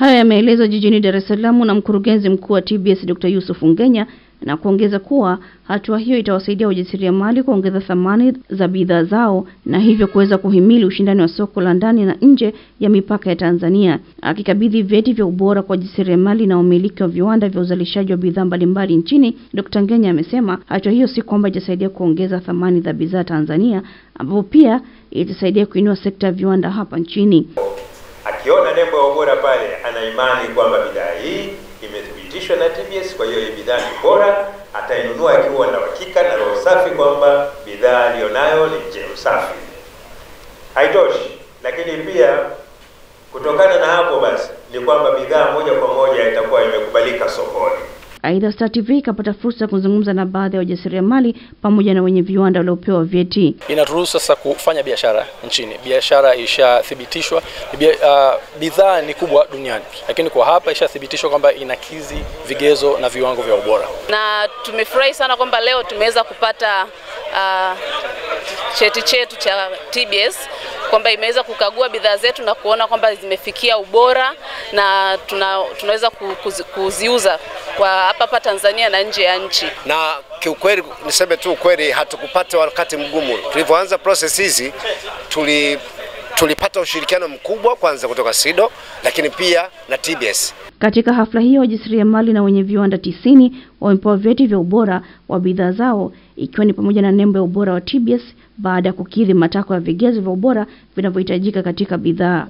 Hayo yameelezwa jijini Dar es Salaam na mkurugenzi mkuu wa TBS Dr. Yusuf Ngenya na kuongeza kuwa hatua hiyo itawasaidia wajasiriamali kuongeza thamani za bidhaa zao na hivyo kuweza kuhimili ushindani wa soko la ndani na nje ya mipaka ya Tanzania. Akikabidhi vyeti vya ubora kwa wajasiriamali na wamiliki wa viwanda vya uzalishaji wa bidhaa mbalimbali nchini, Dr. Ngenya amesema hatua hiyo si kwamba itasaidia kuongeza thamani za bidhaa Tanzania, ambapo pia itasaidia kuinua sekta ya viwanda hapa nchini. Akiona nembo ya ubora pale, ana imani kwamba bidhaa hii imethibitishwa na TBS, kwa hiyo hii bidhaa ni bora, atainunua akiwa na uhakika na roho safi kwamba bidhaa aliyonayo ni njema safi. Haitoshi, lakini pia kutokana na hapo basi ni kwamba bidhaa moja kwa moja itakuwa imekubalika sokoni. Aidha, Star TV ikapata fursa ya kuzungumza na baadhi ya wajasiriamali pamoja na wenye viwanda waliopewa vyeti. Inaturuhusu sasa kufanya biashara nchini. Biashara ishathibitishwa, uh, bidhaa ni kubwa duniani, lakini kwa hapa ishathibitishwa kwamba inakizi vigezo na viwango vya ubora, na tumefurahi sana kwamba leo tumeweza kupata uh, cheti chetu cha TBS kwamba imeweza kukagua bidhaa zetu na kuona kwamba zimefikia ubora na tuna, tunaweza kuzi, kuziuza kwa hapa hapa Tanzania na nje ya nchi. Na kiukweli niseme tu ukweli, hatukupata wakati mgumu. Tulivyoanza process hizi tuli tulipata ushirikiano mkubwa kwanza kutoka SIDO lakini pia na TBS. Katika hafla hiyo wajasiriamali na wenye viwanda tisini wamepewa vyeti vya ubora wa bidhaa zao ikiwa ni pamoja na nembo ya ubora wa TBS baada ya kukidhi matakwa ya vigezo vya ubora vinavyohitajika katika bidhaa.